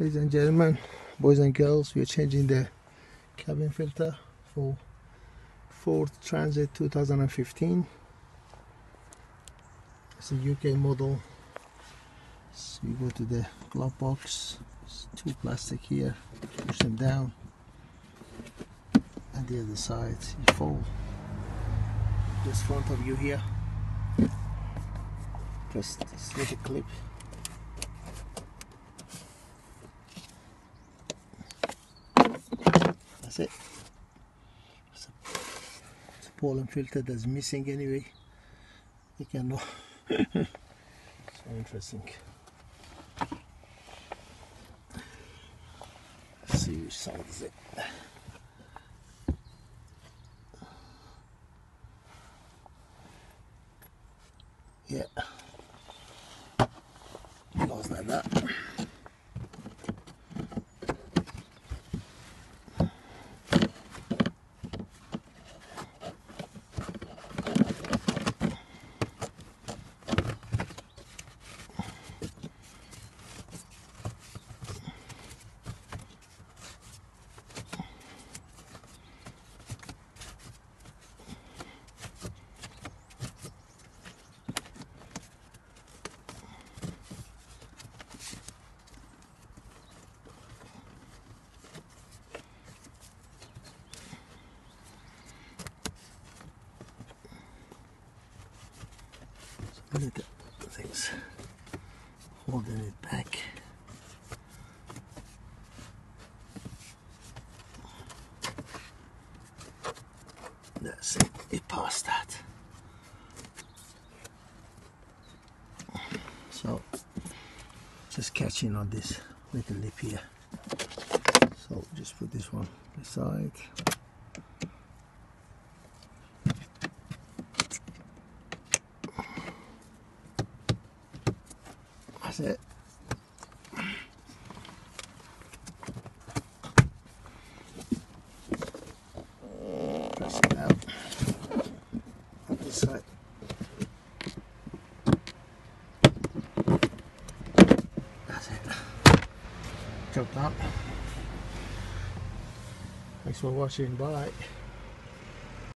Ladies and gentlemen, boys and girls, we are changing the cabin filter for Ford Transit 2015. It's a UK model. So you go to the glove box, There's two plastic here, push them down, and the other side you fold this front of you here. Press this little clip that's it. It's a, pollen filter that's missing anyway. You can know. So interesting. Let's see which side is it. Yeah. Goes like that Look at the things holding it back. That's it, it passed that. So, just catching on this little lip here. So, just put this one aside. That's it. Press it out. This side. That's it. Job done. Thanks for watching. Bye.